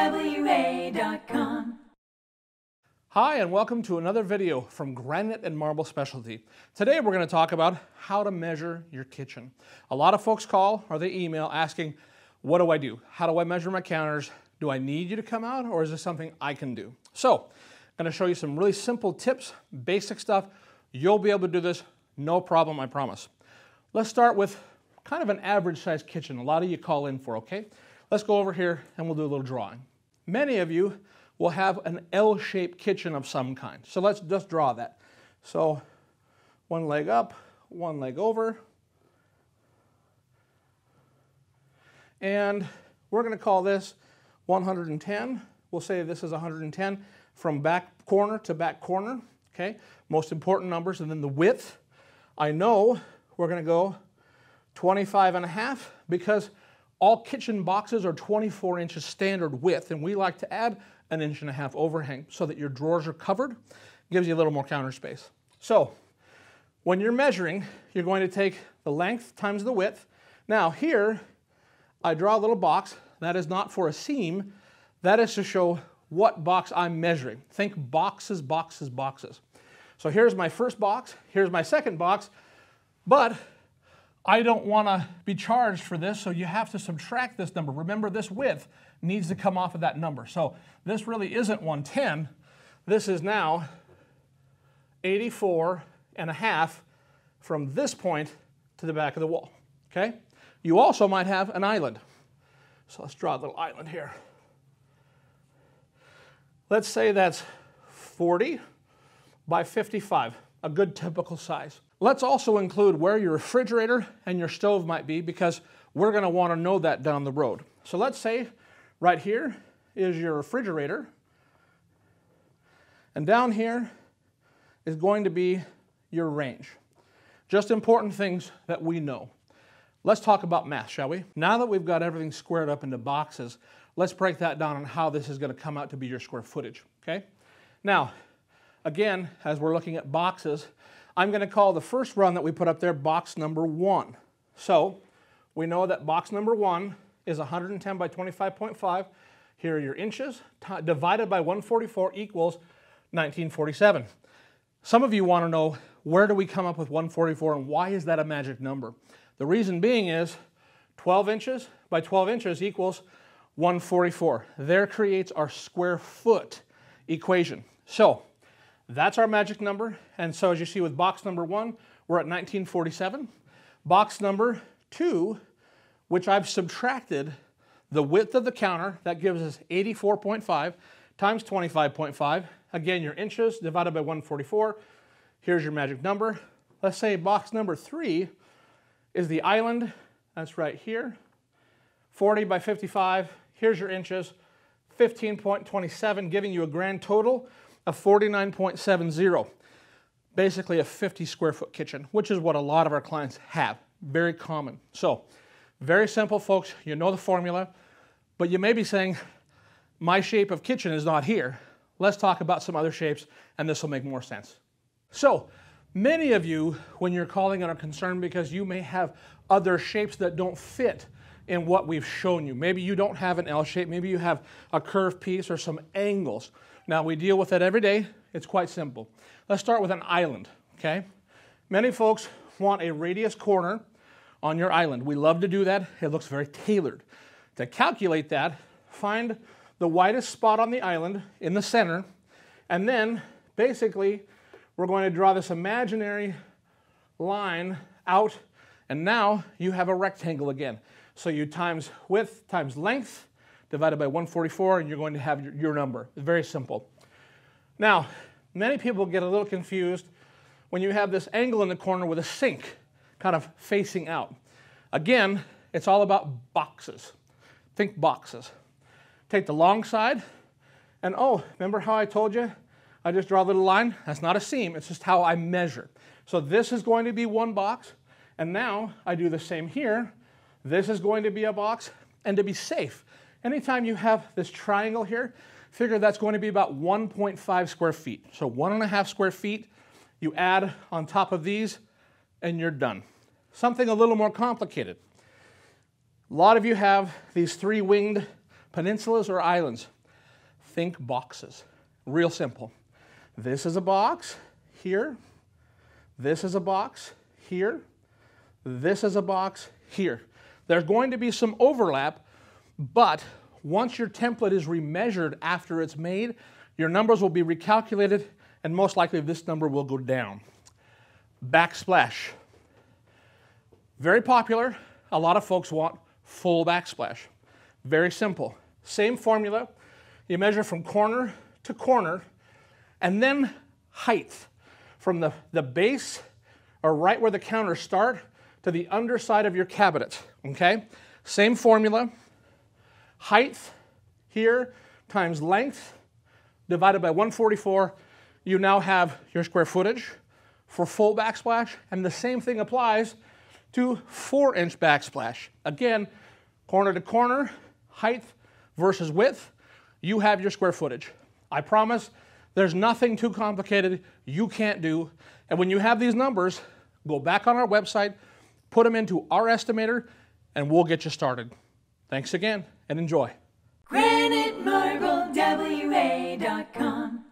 TWA.com. Hi, and welcome to another video from Granite and Marble Specialty. Today we're going to talk about how to measure your kitchen. A lot of folks call or they email asking, what do I do? How do I measure my counters? Do I need you to come out or is this something I can do? So, I'm going to show you some really simple tips, basic stuff. You'll be able to do this, no problem, I promise. Let's start with kind of an average sized kitchen. A lot of you call in for, okay? Let's go over here and we'll do a little drawing. Many of you will have an L-shaped kitchen of some kind. So let's just draw that. So one leg up, one leg over. And we're going to call this 110. We'll say this is 110 from back corner to back corner. Okay, most important numbers. And then the width, I know we're going to go 25 and a half because all kitchen boxes are 24 inches standard width, and we like to add an inch and a half overhang so that your drawers are covered. Gives you a little more counter space. So when you're measuring, you're going to take the length times the width. Now here, I draw a little box. That is not for a seam. That is to show what box I'm measuring. Think boxes, boxes, boxes. So here's my first box. Here's my second box. But I don't want to be charged for this, so you have to subtract this number. Remember, this width needs to come off of that number. So this really isn't 110. This is now 84 and a half from this point to the back of the wall, okay? You also might have an island. So let's draw a little island here. Let's say that's 40 by 55, a good typical size. Let's also include where your refrigerator and your stove might be because we're going to want to know that down the road. So let's say right here is your refrigerator and down here is going to be your range. Just important things that we know. Let's talk about math, shall we? Now that we've got everything squared up into boxes, let's break that down on how this is going to come out to be your square footage, okay? Now, again, as we're looking at boxes, I'm going to call the first run that we put up there box number one. So we know that box number one is 110 by 25.5. Here are your inches. divided by 144 equals 1947. Some of you want to know where do we come up with 144 and why is that a magic number? The reason being is 12 inches by 12 inches equals 144. There creates our square foot equation. So that's our magic number. And so as you see with box number one, we're at 1947. Box number two, which I've subtracted the width of the counter, that gives us 84.5 times 25.5. Again, your inches divided by 144. Here's your magic number. Let's say box number three is the island. That's right here. 40 by 55. Here's your inches. 15.27, giving you a grand total a 49.70, basically a 50 square foot kitchen, which is what a lot of our clients have. Very common. So, very simple, folks. You know the formula, but you may be saying, my shape of kitchen is not here. Let's talk about some other shapes, and this will make more sense. So, many of you, when you're calling are concerned because you may have other shapes that don't fit in what we've shown you. Maybe you don't have an L shape, maybe you have a curved piece or some angles. Now, we deal with that every day. It's quite simple. Let's start with an island, okay? Many folks want a radius corner on your island. We love to do that. It looks very tailored. To calculate that, find the widest spot on the island in the center, and then basically we're going to draw this imaginary line out, and now you have a rectangle again. So you times width times length divided by 144, and you're going to have your, your number. It's very simple. Now, many people get a little confused when you have this angle in the corner with a sink kind of facing out. Again, it's all about boxes. Think boxes. Take the long side, and oh, remember how I told you I just draw a little line? That's not a seam, it's just how I measure. So this is going to be one box, and now I do the same here. This is going to be a box, and to be safe, Anytime you have this triangle here, figure that's going to be about 1.5 square feet. So one and a half square feet, you add on top of these, and you're done. Something a little more complicated. A lot of you have these three winged peninsulas or islands. Think boxes. Real simple. This is a box here. This is a box here. This is a box here. There's going to be some overlap, but once your template is remeasured after it's made, your numbers will be recalculated and most likely this number will go down. Backsplash. Very popular. A lot of folks want full backsplash. Very simple. Same formula. You measure from corner to corner and then height from the, the base or right where the counters start to the underside of your cabinet. Okay? Same formula. Height here times length divided by 144. You now have your square footage for full backsplash, and the same thing applies to four inch backsplash. Again, corner to corner, height versus width, you have your square footage. I promise there's nothing too complicated you can't do. And when you have these numbers, go back on our website, put them into our estimator, and we'll get you started. Thanks again and enjoy. GraniteMarbleWA.com